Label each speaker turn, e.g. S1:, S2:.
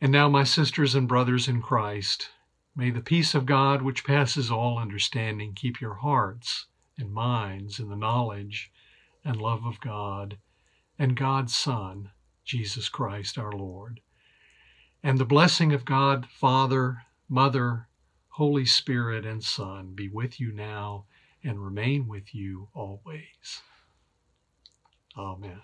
S1: And now, my sisters and brothers in Christ, may the peace of God, which passes all understanding, keep your hearts and minds in the knowledge and love of God and God's Son, Jesus Christ our Lord. And the blessing of God, Father, Mother, Holy Spirit, and Son be with you now and remain with you always. Amen.